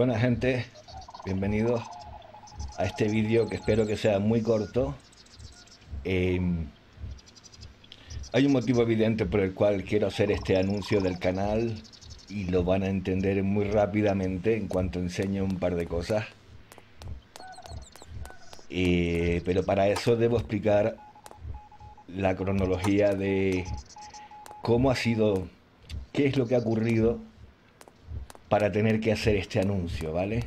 Buena gente, bienvenidos a este vídeo que espero que sea muy corto. Eh, hay un motivo evidente por el cual quiero hacer este anuncio del canal y lo van a entender muy rápidamente en cuanto enseñe un par de cosas. Eh, pero para eso debo explicar la cronología de cómo ha sido, qué es lo que ha ocurrido para tener que hacer este anuncio, ¿vale?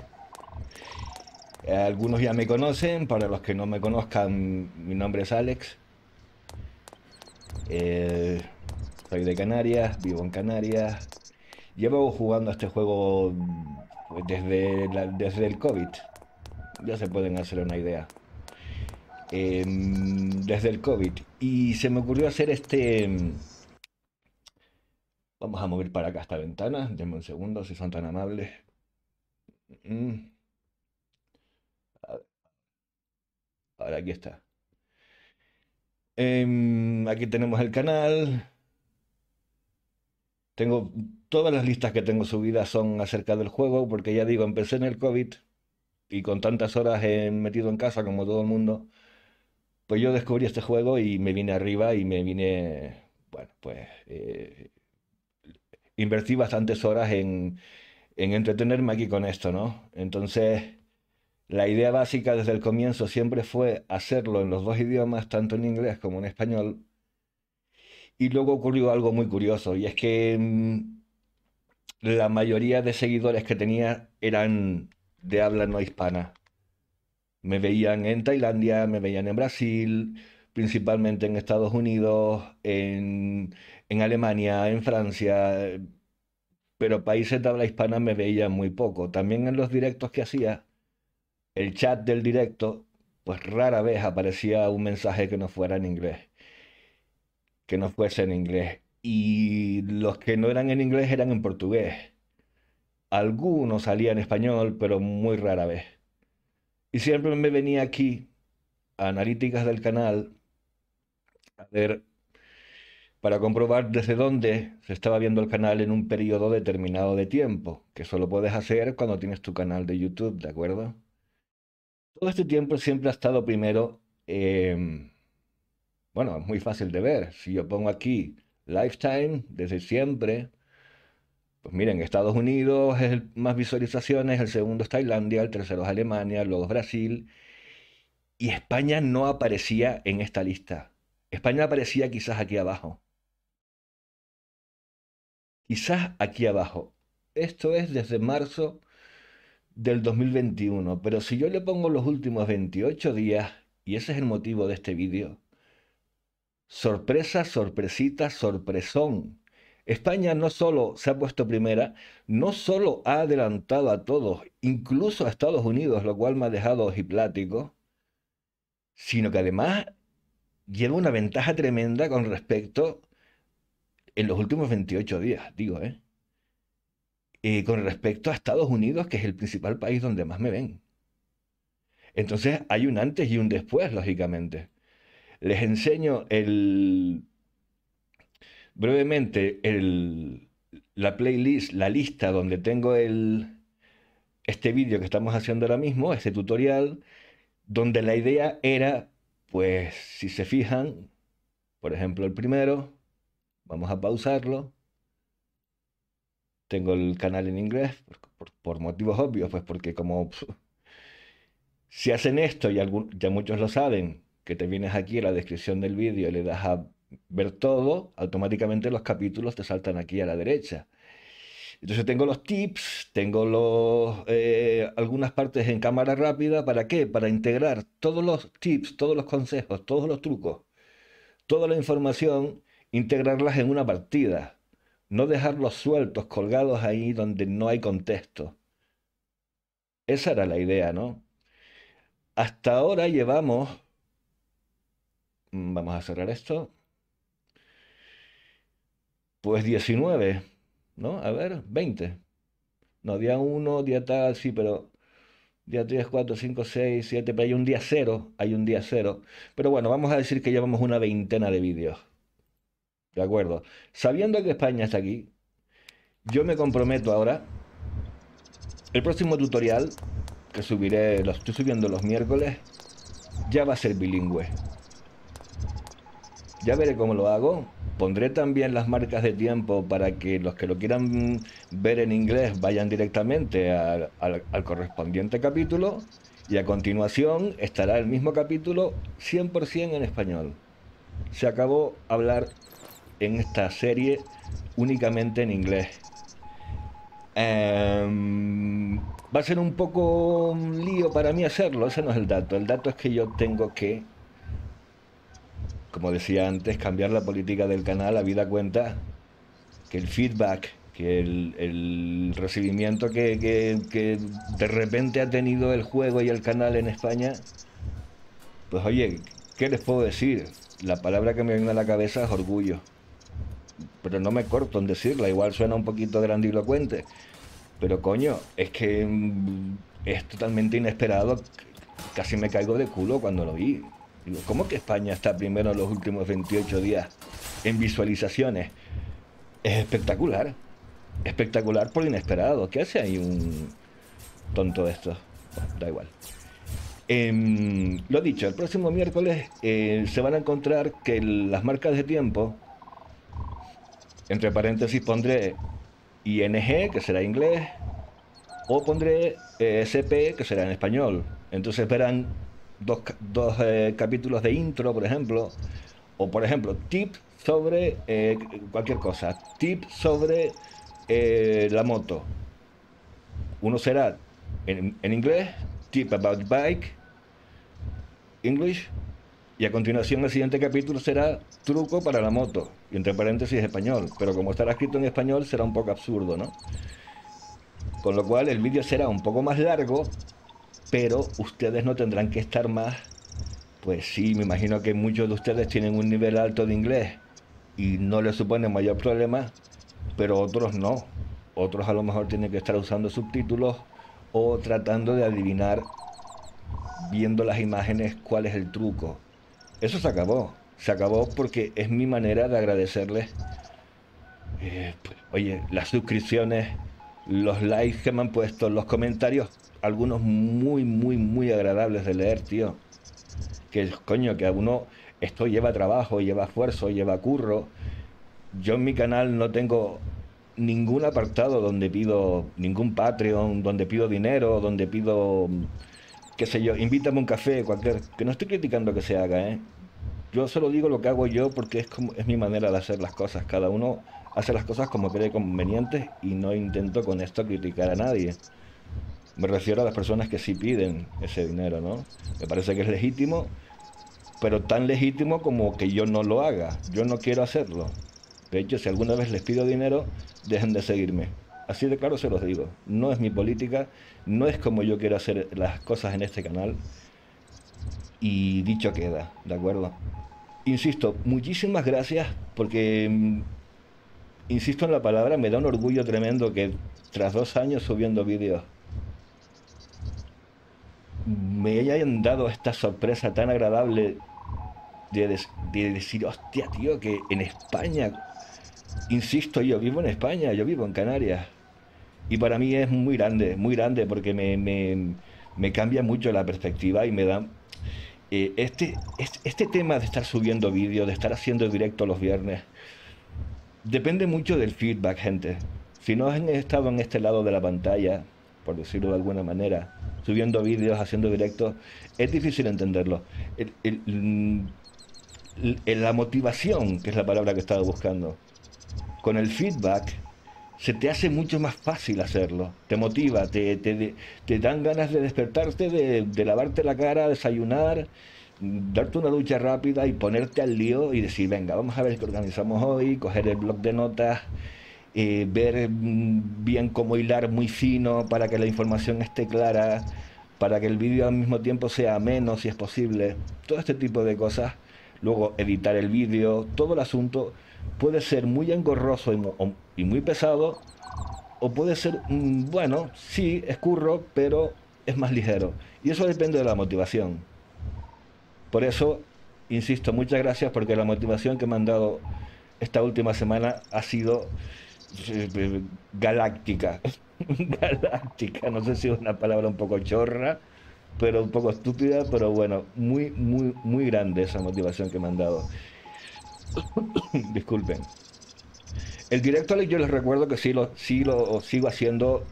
Algunos ya me conocen, para los que no me conozcan, mi nombre es Alex. Eh, soy de Canarias, vivo en Canarias. Llevo jugando a este juego pues, desde, desde el COVID. Ya se pueden hacer una idea. Em, desde el COVID. Y se me ocurrió hacer este... Vamos a mover para acá esta ventana. Denme un segundo si son tan amables. Mm. Ahora aquí está. Em, aquí tenemos el canal. Tengo todas las listas que tengo subidas son acerca del juego, porque ya digo, empecé en el COVID y con tantas horas he metido en casa como todo el mundo, pues yo descubrí este juego y me vine arriba y me vine, bueno, pues eh, invertí bastantes horas en, en entretenerme aquí con esto, ¿no? Entonces la idea básica desde el comienzo siempre fue hacerlo en los dos idiomas, tanto en inglés como en español. Y luego ocurrió algo muy curioso, y es que mm, la mayoría de seguidores que tenía eran de habla no hispana. Me veían en Tailandia, me veían en Brasil, principalmente en Estados Unidos, en, Alemania, en Francia, pero países de habla hispana me veían muy poco. También en los directos que hacía, el chat del directo, pues rara vez aparecía un mensaje que no fuera en inglés, que no fuese en inglés. Y los que no eran en inglés eran en portugués. Algunos salían en español, pero muy rara vez. Y siempre me venía aquí a analíticas del canal ver para comprobar desde dónde se estaba viendo el canal en un periodo determinado de tiempo, que solo puedes hacer cuando tienes tu canal de YouTube, ¿de acuerdo? Todo este tiempo siempre ha estado primero, em, bueno, es muy fácil de ver. Si yo pongo aquí Lifetime, desde siempre, pues miren, Estados Unidos es el más visualizaciones, el segundo es Tailandia, el tercero es Alemania, luego es Brasil, y España no aparecía en esta lista. España aparecía quizás aquí abajo. Quizás aquí abajo. Esto es desde marzo del 2021, pero si yo le pongo los últimos 28 días, y ese es el motivo de este vídeo, sorpresa, sorpresita, sorpresón. España no solo se ha puesto primera, no solo ha adelantado a todos, incluso a Estados Unidos, lo cual me ha dejado ojiplático, sino que además lleva una ventaja tremenda con respecto en los últimos 28 días, digo, ¿eh? Y con respecto a Estados Unidos, que es el principal país donde más me ven. Entonces hay un antes y un después, lógicamente. Les enseño el, brevemente el, la playlist, la lista donde tengo el, este vídeo que estamos haciendo ahora mismo, este tutorial, donde la idea era, pues, si se fijan, por ejemplo, el primero, vamos a pausarlo tengo el canal en inglés por, motivos obvios, pues porque como si hacen esto y ya muchos lo saben, que te vienes aquí a la descripción del vídeo y le das a ver todo, automáticamente los capítulos te saltan aquí a la derecha. Entonces tengo los tips, tengo los, eh, algunas partes en cámara rápida, ¿para qué? Para integrar todos los tips, todos los consejos, todos los trucos, toda la información, integrarlas en una partida no dejarlos sueltos, colgados ahí donde no hay contexto. Esa era la idea, ¿no? Hasta ahora llevamos... Mm, vamos a cerrar esto. Pues 19, ¿no? A ver, 20. No, día 1, día tal, sí, pero día 3, 4, 5, 6, 7, pero hay un día cero, hay un día cero. Pero bueno, vamos a decir que llevamos una veintena de vídeos. ¿De acuerdo? Sabiendo que España está aquí, yo me comprometo ahora El próximo tutorial que subiré, lo estoy subiendo los miércoles, ya va a ser bilingüe. Ya veré cómo lo hago. Pondré también las marcas de tiempo para que los que lo quieran ver en inglés vayan directamente al, correspondiente capítulo y a continuación estará el mismo capítulo 100% en español. Se acabó hablar en esta serie únicamente en inglés. Em, va a ser un poco un lío para mí hacerlo, ese no es el dato. El dato es que yo tengo que como decía antes, cambiar la política del canal, a vida cuenta que el feedback, que el, recibimiento que, que, de repente ha tenido el juego y el canal en España, pues oye, ¿qué les puedo decir? La palabra que me viene a la cabeza es orgullo. Pero no me corto en decirla, igual suena un poquito grandilocuente. Pero coño, es que mm, es totalmente inesperado. Casi me caigo de culo cuando lo vi. ¿Cómo que España está primero en los últimos 28 días en visualizaciones? Es espectacular. Espectacular por inesperado. ¿Qué hace ahí un tonto de esto? da igual. Em, lo dicho, el próximo miércoles eh, se van a encontrar que las marcas de tiempo, entre paréntesis pondré ING, que será inglés, o pondré eh, SP, que será en español. Entonces verán dos, dos eh, capítulos de intro, por ejemplo, o por ejemplo, tip sobre eh, cualquier cosa, tip sobre eh, la moto. Uno será en, en, inglés, tip about bike, English, y a continuación el siguiente capítulo será truco para la moto, y entre paréntesis español, pero como estará escrito en español será un poco absurdo, ¿no? Con lo cual el vídeo será un poco más largo, pero ustedes no tendrán que estar más. Pues sí, me imagino que muchos de ustedes tienen un nivel alto de inglés y no les supone mayor problema, pero otros no. Otros a lo mejor tienen que estar usando subtítulos o tratando de adivinar, viendo las imágenes, cuál es el truco. Eso se acabó. Se acabó porque es mi manera de agradecerles. Eh, pues, oye, las suscripciones, los likes que me han puesto, los comentarios algunos muy, muy, muy agradables de leer, tío. Que coño, que a uno esto lleva trabajo, lleva esfuerzo, lleva curro. Yo en mi canal no tengo ningún apartado donde pido ningún Patreon, donde pido dinero, donde pido, qué sé yo, invítame un café, cualquier... Que no estoy criticando que se haga, ¿eh? Yo solo digo lo que hago yo porque es, como, es mi manera de hacer las cosas. Cada uno hace las cosas como cree convenientes y no intento con esto criticar a nadie. Me refiero a las personas que sí piden ese dinero, ¿no? Me parece que es legítimo, pero tan legítimo como que yo no lo haga. Yo no quiero hacerlo. De hecho, si alguna vez les pido dinero, dejen de seguirme. Así de claro se los digo. No es mi política, no es como yo quiero hacer las cosas en este canal. Y dicho queda, ¿de acuerdo? Insisto, muchísimas gracias porque, mm, insisto en la palabra, me da un orgullo tremendo que tras dos años subiendo vídeos me hayan dado esta sorpresa tan agradable de, decir, hostia, tío, que en España, insisto, yo vivo en España, yo vivo en Canarias. Y para mí es muy grande, muy grande, porque me, cambia mucho la perspectiva y me da... Eh, este, este, este tema de estar subiendo vídeos, de estar haciendo directo los viernes, depende mucho del feedback, gente. Si no han estado en este lado de la pantalla, por decirlo de alguna manera, subiendo vídeos, haciendo directos, es difícil entenderlo. la motivación, que es la palabra que estaba buscando, con el feedback, se te hace mucho más fácil hacerlo. Te motiva, te, te, dan ganas de despertarte, de, de, lavarte la cara, desayunar, darte una ducha rápida y ponerte al lío y decir, venga, vamos a ver qué organizamos hoy, coger el blog de notas eh, ver mm, bien cómo hilar muy fino para que la información esté clara, para que el vídeo al mismo tiempo sea menos si es posible, todo este tipo de cosas. Luego editar el vídeo, todo el asunto puede ser muy engorroso y, muy pesado, o puede ser, mm, bueno, sí, escurro, pero es más ligero. Y eso depende de la motivación. Por eso, insisto, muchas gracias porque la motivación que me han dado esta última semana ha sido galáctica. galáctica. No sé si es una palabra un poco chorra, pero un poco estúpida, pero bueno, muy, muy, muy grande esa motivación que me han dado. Disculpen. El directo yo les recuerdo que sí lo, sí lo sigo haciendo,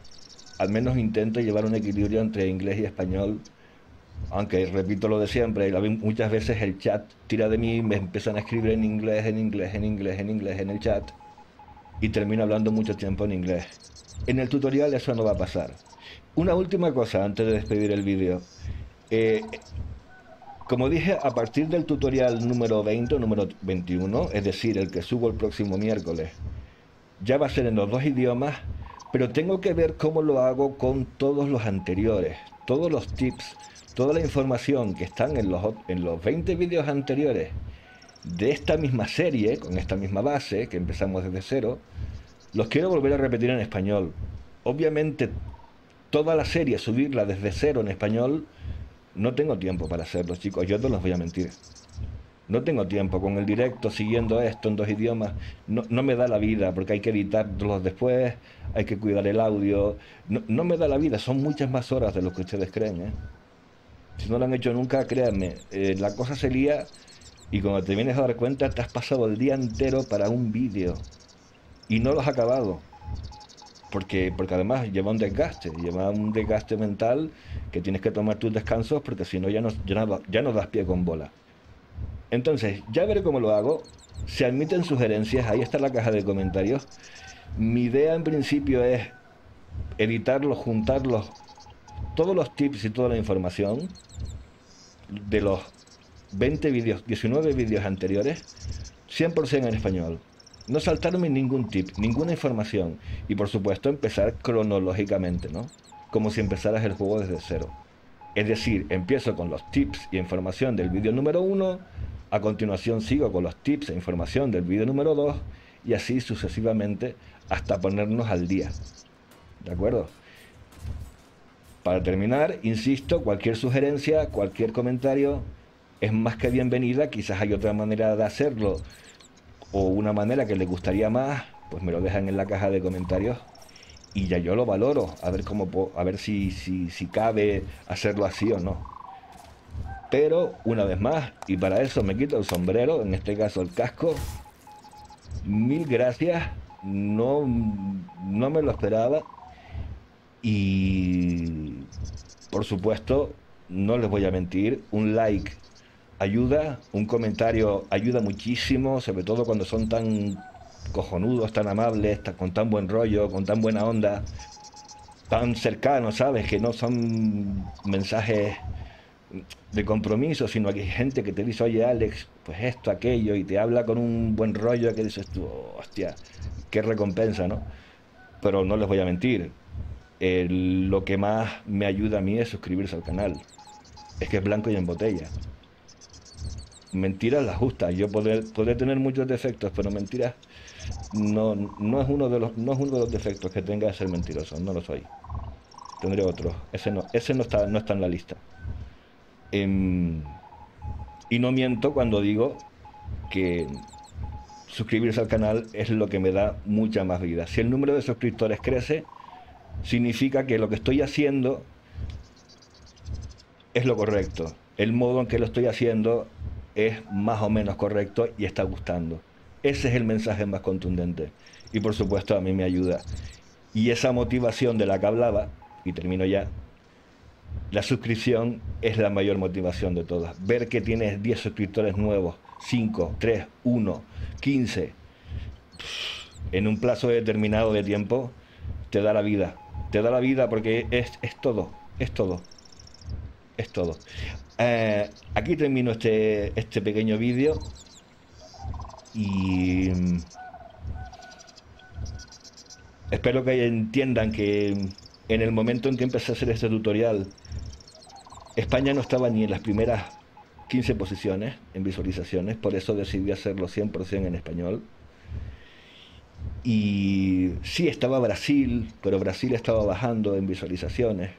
al menos intento llevar un equilibrio entre inglés y español, aunque repito lo de siempre, muchas veces el chat tira de mí, me empiezan a escribir en inglés, en inglés, en inglés, en inglés en el chat, y termino hablando mucho tiempo en inglés. En el tutorial eso no va a pasar. Una última cosa antes de despedir el vídeo. Eh, como dije, a partir del tutorial número 20 o número 21, es decir, el que subo el próximo miércoles, ya va a ser en los dos idiomas, pero tengo que ver cómo lo hago con todos los anteriores, todos los tips, toda la información que están en los, en los 20 vídeos anteriores de esta misma serie, con esta misma base, que empezamos desde cero, los quiero volver a repetir en español. Obviamente, toda la serie, subirla desde cero en español, no tengo tiempo para hacerlo, chicos, yo no los voy a mentir. No tengo tiempo con el directo siguiendo esto en dos idiomas. No, no me da la vida porque hay que editarlos después, hay que cuidar el audio. No, no, me da la vida, son muchas más horas de lo que ustedes creen. ¿eh? Si no lo han hecho nunca, créanme, eh, la cosa se lía y cuando te vienes a dar cuenta te has pasado el día entero para un vídeo y no lo has acabado porque, porque además lleva un desgaste, lleva un desgaste mental que tienes que tomar tus descansos porque si no ya no, ya no, das pie con bola. Entonces, ya veré cómo lo hago. Se admiten sugerencias, ahí está la caja de comentarios. Mi idea en principio es editarlos, juntarlos, todos los tips y toda la información de los 20 vídeos, 19 vídeos anteriores, 100% en español no saltarme ningún tip, ninguna información y por supuesto empezar cronológicamente, ¿no? Como si empezaras el juego desde cero. Es decir, empiezo con los tips y información del vídeo número uno, a continuación sigo con los tips e información del vídeo número 2 y así sucesivamente hasta ponernos al día. ¿De acuerdo? Para terminar, insisto, cualquier sugerencia, cualquier comentario es más que bienvenida, quizás hay otra manera de hacerlo o una manera que les gustaría más, pues me lo dejan en la caja de comentarios y ya yo lo valoro, a ver cómo a ver si, si, si cabe hacerlo así o no. Pero una vez más, y para eso me quito el sombrero, en este caso el casco. Mil gracias, no, no me lo esperaba. Y por supuesto, no les voy a mentir, un like ayuda, un comentario ayuda muchísimo, sobre todo cuando son tan cojonudos, tan amables, con tan buen rollo, con tan buena onda, tan cercanos, ¿sabes? Que no son mensajes de compromiso, sino que hay gente que te dice, oye Alex, pues esto, aquello, y te habla con un buen rollo que dices tú, hostia, qué recompensa, ¿no? Pero no les voy a mentir, lo que más me ayuda a mí es suscribirse al canal. Es que es blanco y en botella mentiras las justas. Yo poder, tener muchos defectos, pero mentiras no, no, es uno de los, no es uno de los defectos que tenga de ser mentiroso, no lo soy. Tendré otro. Ese no, ese no está, no está en la lista. Em, y no miento cuando digo que suscribirse al canal es lo que me da mucha más vida. Si el número de suscriptores crece, significa que lo que estoy haciendo es lo correcto. El modo en que lo estoy haciendo es más o menos correcto y está gustando. Ese es el mensaje más contundente. Y por supuesto a mí me ayuda. Y esa motivación de la que hablaba, y termino ya, la suscripción es la mayor motivación de todas. Ver que tienes 10 suscriptores nuevos, 5, 3, 1, 15, en un plazo determinado de tiempo, te da la vida. Te da la vida porque es, es todo, es todo, es todo. Eh, aquí termino este, este pequeño vídeo y mm, espero que entiendan que en el momento en que empecé a hacer este tutorial, España no estaba ni en las primeras 15 posiciones en visualizaciones, por eso decidí hacerlo 100% en español. Y sí estaba Brasil, pero Brasil estaba bajando en visualizaciones.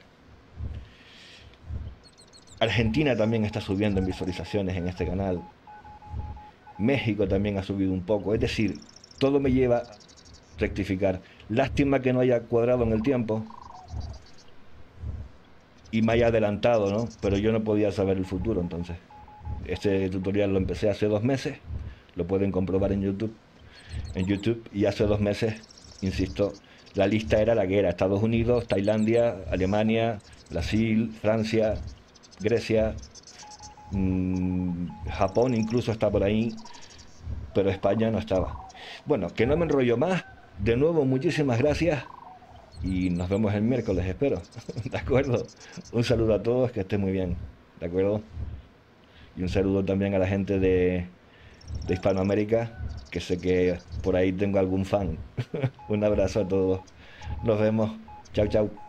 Argentina también está subiendo en visualizaciones en este canal. México también ha subido un poco. Es decir, todo me lleva a rectificar. Lástima que no haya cuadrado en el tiempo y me haya adelantado, ¿no? Pero yo no podía saber el futuro entonces. Este tutorial lo empecé hace dos meses, lo pueden comprobar en YouTube. En YouTube y hace dos meses, insisto, la lista era la que era Estados Unidos, Tailandia, Alemania, Brasil, Francia, Grecia, mmm, Japón incluso está por ahí, pero España no estaba. Bueno, que no me enrollo más. De nuevo, muchísimas gracias y nos vemos el miércoles, espero. ¿De acuerdo? Un saludo a todos, que estén muy bien. ¿De acuerdo? Y un saludo también a la gente de, de Hispanoamérica, que sé que por ahí tengo algún fan. un abrazo a todos. Nos vemos. Chao, chao.